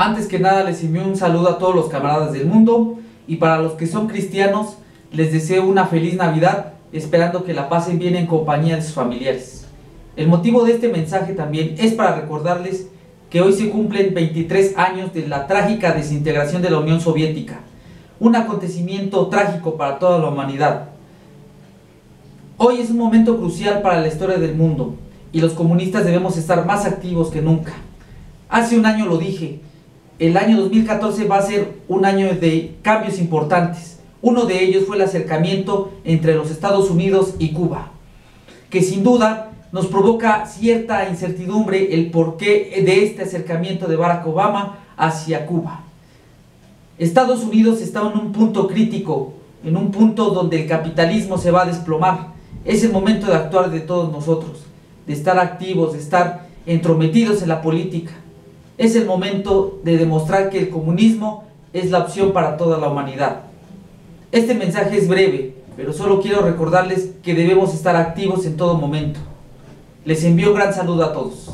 Antes que nada les envío un saludo a todos los camaradas del mundo y para los que son cristianos les deseo una feliz Navidad esperando que la pasen bien en compañía de sus familiares. El motivo de este mensaje también es para recordarles que hoy se cumplen 23 años de la trágica desintegración de la Unión Soviética, un acontecimiento trágico para toda la humanidad. Hoy es un momento crucial para la historia del mundo y los comunistas debemos estar más activos que nunca. Hace un año lo dije, el año 2014 va a ser un año de cambios importantes. Uno de ellos fue el acercamiento entre los Estados Unidos y Cuba, que sin duda nos provoca cierta incertidumbre el porqué de este acercamiento de Barack Obama hacia Cuba. Estados Unidos está en un punto crítico, en un punto donde el capitalismo se va a desplomar. Es el momento de actuar de todos nosotros, de estar activos, de estar entrometidos en la política. Es el momento de demostrar que el comunismo es la opción para toda la humanidad. Este mensaje es breve, pero solo quiero recordarles que debemos estar activos en todo momento. Les envío gran saludo a todos.